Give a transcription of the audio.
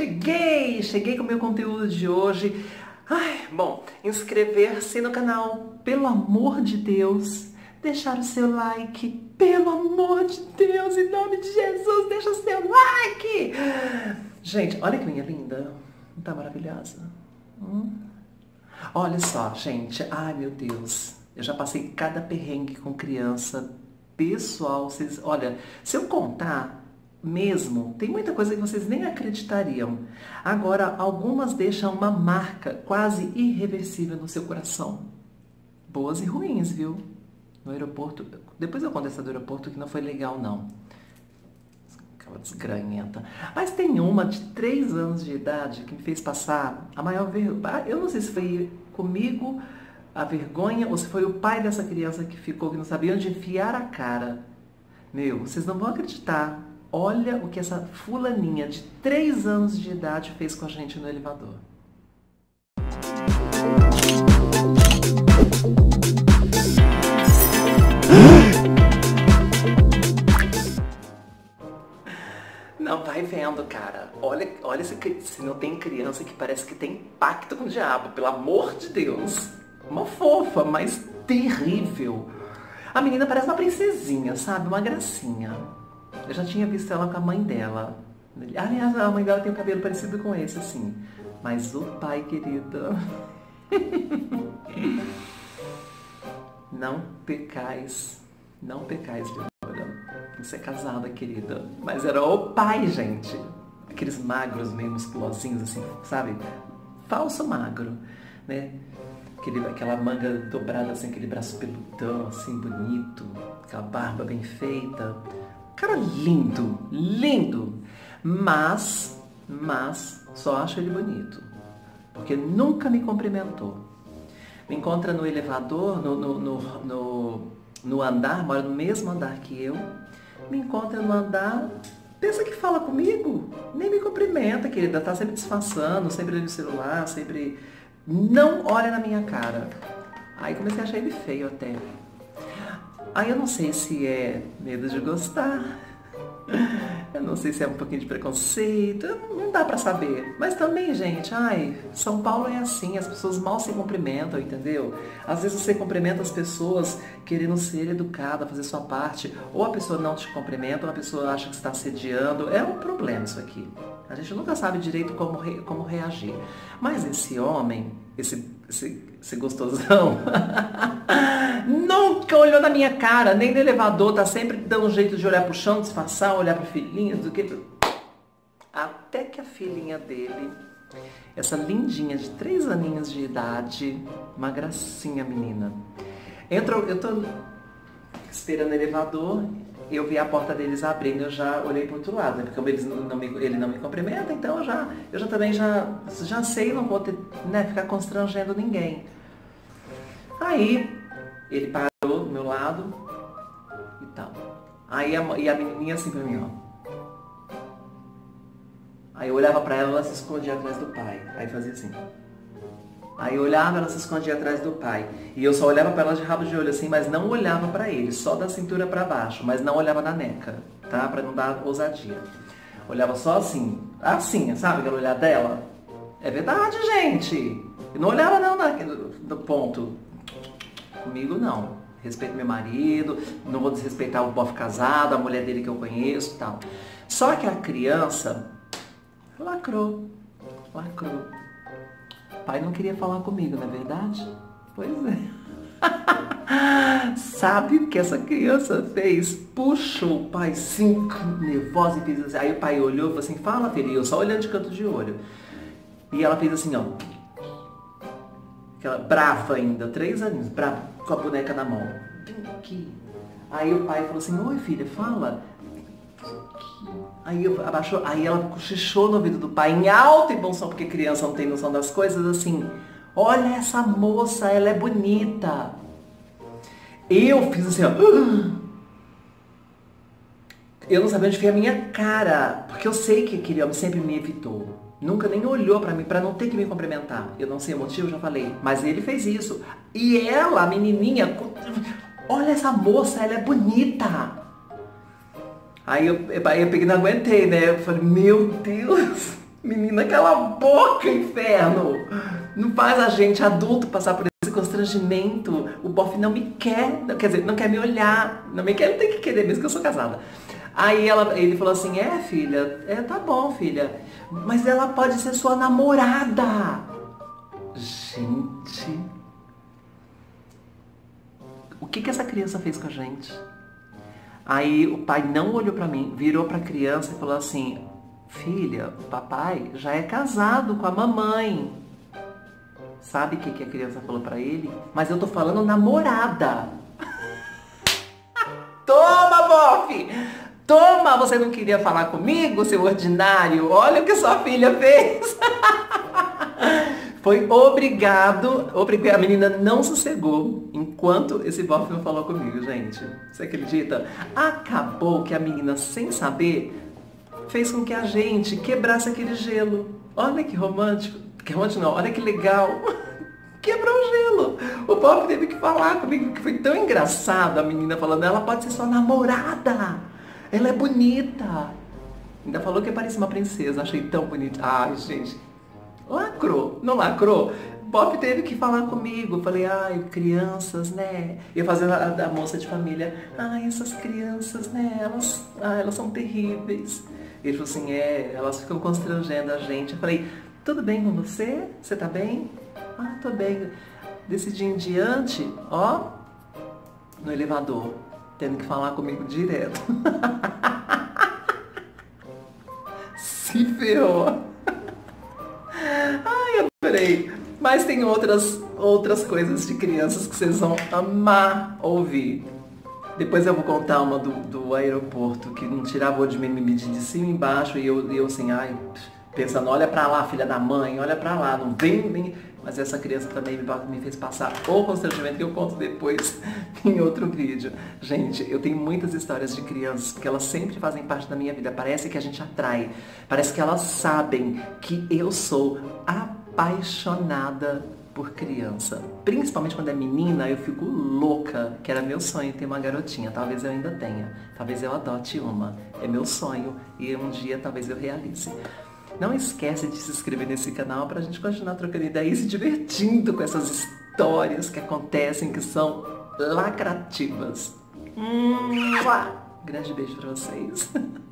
Cheguei, cheguei com o meu conteúdo de hoje. Ai, bom, inscrever-se no canal, pelo amor de Deus. Deixar o seu like, pelo amor de Deus, em nome de Jesus, deixa o seu like. Gente, olha que minha linda. Não tá maravilhosa? Hum? Olha só, gente. Ai, meu Deus. Eu já passei cada perrengue com criança. Pessoal, vocês... Olha, se eu contar, mesmo, tem muita coisa que vocês nem acreditariam. Agora, algumas deixam uma marca quase irreversível no seu coração. Boas e ruins, viu? No aeroporto, depois eu conto essa do aeroporto que não foi legal, não. Aquela desgranhenta. Mas tem uma de 3 anos de idade que me fez passar a maior vergonha. Eu não sei se foi comigo a vergonha ou se foi o pai dessa criança que ficou, que não sabia onde enfiar a cara. Meu, vocês não vão acreditar Olha o que essa fulaninha de 3 anos de idade fez com a gente no elevador. Não vai vendo, cara. Olha, olha se, se não tem criança que parece que tem pacto com o diabo, pelo amor de Deus. Uma fofa, mas terrível. A menina parece uma princesinha, sabe? Uma gracinha. Eu já tinha visto ela com a mãe dela. Aliás, a mãe dela tem um cabelo parecido com esse, assim. Mas o pai, querida. não pecais. Não pecais, Leonora. Você é casada, querida. Mas era o pai, gente. Aqueles magros, meio musculosinhos, assim, sabe? Falso magro, né? Aquele, aquela manga dobrada, assim, aquele braço peludão, assim, bonito. Aquela barba bem feita Cara lindo, lindo. Mas, mas, só acho ele bonito. Porque nunca me cumprimentou. Me encontra no elevador, no, no, no, no, no andar, mora no mesmo andar que eu. Me encontra no andar, pensa que fala comigo, nem me cumprimenta, querida. Tá sempre disfarçando, sempre no celular, sempre. Não olha na minha cara. Aí comecei a achar ele feio até. Aí eu não sei se é medo de gostar, eu não sei se é um pouquinho de preconceito, não dá para saber. Mas também, gente, ai, São Paulo é assim, as pessoas mal se cumprimentam, entendeu? Às vezes você cumprimenta as pessoas querendo ser educada, fazer sua parte, ou a pessoa não te cumprimenta, ou a pessoa acha que está assediando. É um problema isso aqui. A gente nunca sabe direito como, re, como reagir. Mas esse homem, esse, esse, esse gostosão, nunca olhou na minha cara, nem no elevador, tá sempre dando um jeito de olhar pro chão, disfarçar, olhar pro filhinho, do que. Até que a filhinha dele, essa lindinha de três aninhos de idade, uma gracinha menina, entra, eu tô esperando o elevador eu vi a porta deles abrindo, eu já olhei para o outro lado, né? porque eles não me, ele não me cumprimenta, então eu já, eu já também já, já sei, não vou ter, né, ficar constrangendo ninguém. Aí ele parou do meu lado e tal. Aí a, e a menininha assim para mim, ó. Aí eu olhava para ela, ela se escondia atrás do pai. Aí fazia assim. Aí eu olhava, ela se escondia atrás do pai. E eu só olhava para ela de rabo de olho assim, mas não olhava para ele, só da cintura para baixo, mas não olhava na neca, tá? Para não dar ousadia. Olhava só assim, assim, sabe aquele olhar dela? É verdade, gente. Eu não olhava não no ponto. Comigo não. Respeito meu marido, não vou desrespeitar o bofe casado, a mulher dele que eu conheço tal. Só que a criança lacrou. Lacrou pai não queria falar comigo, não é verdade? Pois é. Sabe o que essa criança fez? Puxou o pai assim, nervosa e fez assim. Aí o pai olhou e falou assim, fala filha, eu só olhando de canto de olho. E ela fez assim, ó. Aquela brava ainda, três aninhos, brava, com a boneca na mão. Vem aqui. Aí o pai falou assim, oi filha, fala. Aí abaixou, aí ela cochichou no ouvido do pai em alta e bom som, porque criança não tem noção das coisas, assim, olha essa moça, ela é bonita. Eu fiz assim, ó. Eu não sabia onde foi a minha cara, porque eu sei que aquele homem sempre me evitou. Nunca nem olhou para mim, para não ter que me cumprimentar. Eu não sei o motivo, já falei. Mas ele fez isso. E ela, a menininha, olha essa moça, ela é bonita. Aí eu, aí eu peguei não aguentei, né? Eu falei, meu Deus, Menina, cala a boca, inferno! Não faz a gente adulto passar por esse constrangimento. O bofe não me quer, quer dizer, não quer me olhar. Não me quer, não tem que querer, mesmo que eu sou casada. Aí ela, ele falou assim, é filha, é, tá bom, filha. Mas ela pode ser sua namorada. Gente. O que, que essa criança fez com a gente? Aí o pai não olhou para mim, virou para a criança e falou assim: Filha, o papai já é casado com a mamãe. Sabe o que, que a criança falou para ele? Mas eu tô falando namorada. Toma, bofe! Toma, você não queria falar comigo, seu ordinário? Olha o que sua filha fez. Foi obrigado, obrigado. A menina não sossegou enquanto esse bofe não falou comigo, gente. Você acredita? Acabou que a menina, sem saber, fez com que a gente quebrasse aquele gelo. Olha que romântico. Que romântico não, olha que legal. Quebrou o gelo. O Bob teve que falar comigo, que foi tão engraçado a menina falando, ela pode ser sua namorada. Ela é bonita. Ainda falou que parecia uma princesa. Achei tão bonita. Ai, gente. Lacrou. Não lacrou? Bob teve que falar comigo. Falei, ai, crianças, né? Eu fazendo a, a, moça de família. Ai, essas crianças, né? Elas, ai, elas são terríveis. Ele falou assim, é, elas ficam constrangendo a gente. Eu falei, tudo bem com você? Você tá bem? Ah, tô bem. Desse dia em diante, ó, no elevador, tendo que falar comigo direto. Se ferrou. Adorei. Mas tem outras, outras coisas de crianças que vocês vão amar ouvir. Depois eu vou contar uma do, do aeroporto, que não tirava o de mim, de cima e embaixo, e eu, eu assim, ai, pensando, olha pra lá, filha da mãe, olha pra lá, não vem, vem. Mas essa criança também me, fez passar o constrangimento que eu conto depois em outro vídeo. Gente, eu tenho muitas histórias de crianças, porque elas sempre fazem parte da minha vida. Parece que a gente atrai, parece que elas sabem que eu sou apaixonada por criança. Principalmente quando é menina, eu fico louca, que era meu sonho ter uma garotinha. Talvez eu ainda tenha. Talvez eu adote uma. É meu sonho e um dia talvez eu realize. Não esquece de se inscrever nesse canal para a gente continuar trocando ideias e se divertindo com essas histórias que acontecem, que são lacrativas. Grande beijo para vocês.